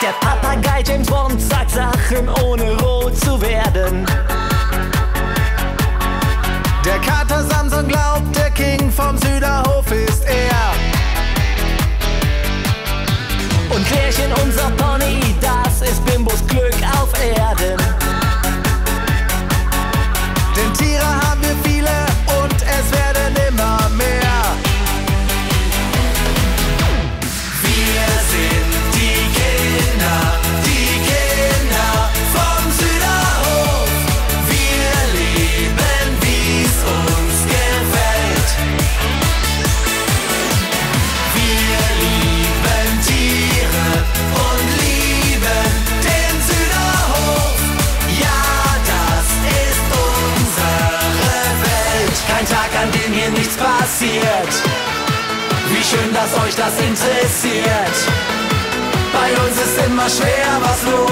Der Papagei James Bond sagt Sachen ohne rot zu werden. passiert. Wie schön, dass euch das interessiert. Bei uns ist immer schwer was los.